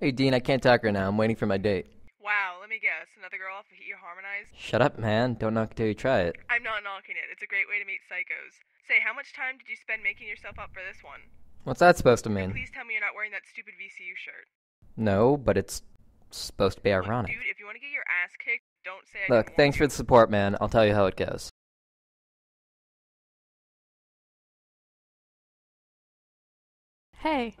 Hey, Dean, I can't talk right now. I'm waiting for my date. Wow, let me guess. Another girl off of Heat Harmonize? Shut up, man. Don't knock till you try it. I'm not knocking it. It's a great way to meet psychos. Say, how much time did you spend making yourself up for this one? What's that supposed to mean? Please tell me you're not wearing that stupid VCU shirt. No, but it's supposed to be Look, ironic. dude, if you want to get your ass kicked, don't say I Look, thanks for the support, man. I'll tell you how it goes. Hey,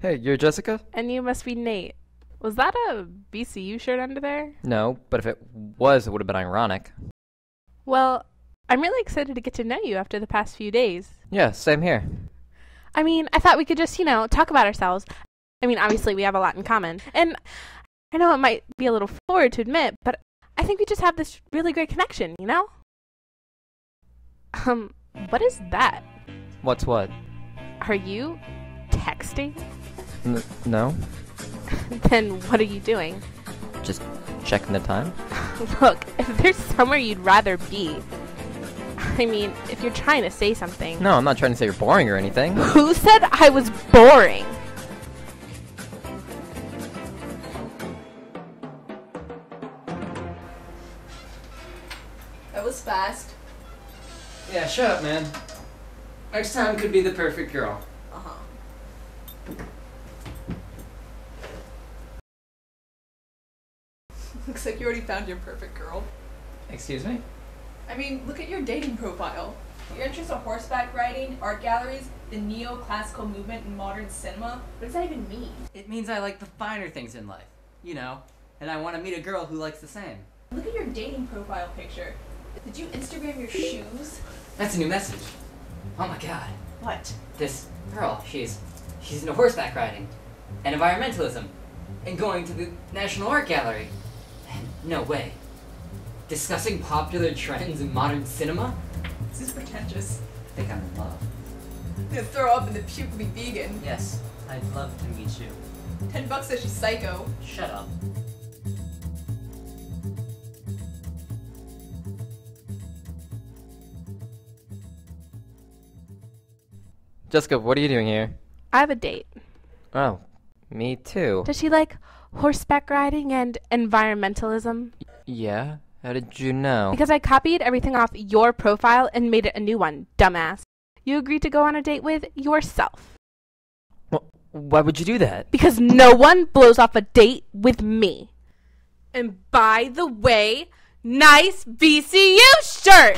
Hey, you're Jessica? and you must be Nate. Was that a VCU shirt under there? No, but if it was, it would have been ironic. Well, I'm really excited to get to know you after the past few days. Yeah, same here. I mean, I thought we could just, you know, talk about ourselves. I mean, obviously we have a lot in common. And I know it might be a little forward to admit, but I think we just have this really great connection, you know? Um, what is that? What's what? Are you texting? N- no? then what are you doing? Just checking the time? Look, if there's somewhere you'd rather be, I mean, if you're trying to say something. No, I'm not trying to say you're boring or anything. Who said I was boring? That was fast. Yeah, shut up, man. Next time could be the perfect girl. Looks like you already found your perfect girl. Excuse me? I mean, look at your dating profile. Your interest in horseback riding, art galleries, the neoclassical movement, and modern cinema. What does that even mean? It means I like the finer things in life, you know, and I want to meet a girl who likes the same. Look at your dating profile picture. Did you Instagram your shoes? That's a new message. Oh my god. What? This girl, she's she's into horseback riding and environmentalism and going to the National Art Gallery. And no way. Discussing popular trends in modern cinema? This is pretentious. I think I'm in love. I'm gonna throw up and the puke will be vegan. Yes, I'd love to meet you. Ten bucks says she's psycho. Shut up. Jessica, what are you doing here? I have a date. Oh, me too. Does she like horseback riding and environmentalism? Yeah? How did you know? Because I copied everything off your profile and made it a new one, dumbass. You agreed to go on a date with yourself. Wh- Why would you do that? Because no one blows off a date with me. And by the way, nice VCU shirt!